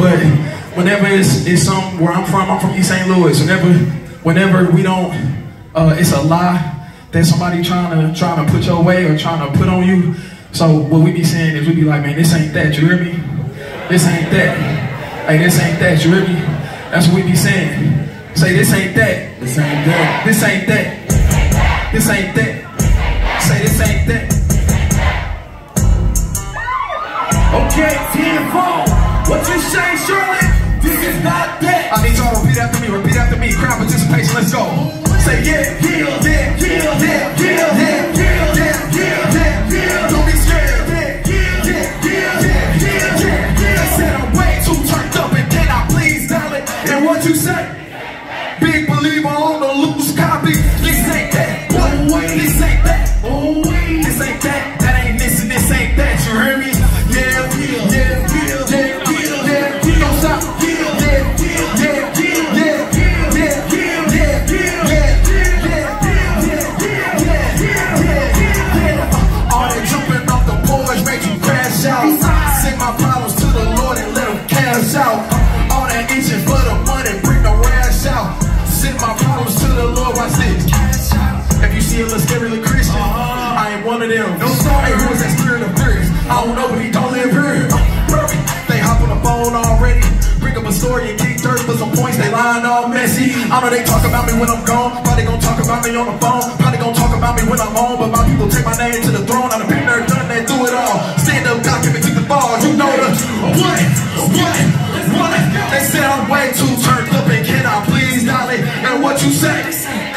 but whenever it's, it's some where I'm from, I'm from East St. Louis. Whenever whenever we don't, uh, it's a lie that somebody trying to trying to put your way or trying to put on you. So what we be saying is we be like, man, this ain't that. You hear me? This ain't that. Hey, this ain't that. You hear me? That's what we be saying. Say this ain't that. This ain't that. This ain't that. This ain't that. Say this ain't that. Okay, 10 4. What you say, Shirley? This is not that. I need y'all to repeat after me. Repeat after me. Crowd participation. Let's go. Say yeah, yeah, yeah, yeah, yeah, yeah, yeah, yeah, yeah, yeah, yeah, yeah. Don't be scared. Way what you say? Big believer on the loose copy. This ain't that. What? This them. No sorry, who is that spirit of grace? I don't know, but he don't live here. They hop on the phone already. Bring up a story and kick dirt for some points. They lying all messy. I know they talk about me when I'm gone. Probably gonna talk about me on the phone. Probably gonna talk about me when I'm home. But my people take my name to the throne. I'm a been there, done that, do it all. Stand up, document, keep the ball. You know the what? What? What? They said I'm way too turned up and can I please, Dolly? And what you say?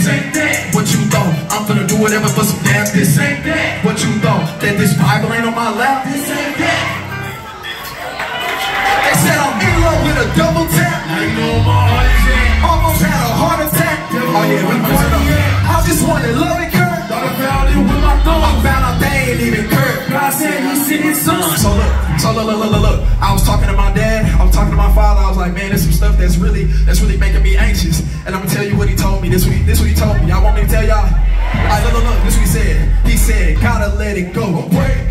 This ain't that. What you thought? I'm gonna do whatever for some damn, this ain't that. What you thought? That this Bible ain't on my lap, this ain't that. They said I'm in love with a double tap. Now you know my heart is in. Almost had a heart attack. Oh yeah, we it up. I just wanted love and curve. Thought I found it with my I found out they ain't even curve. God said he sent his son. So look, so look, look, look, look. I was talking to my dad. I was talking to my father. I was like, man, there's some stuff that's really, that's really making me anxious. Said. Gotta let it go. Gotta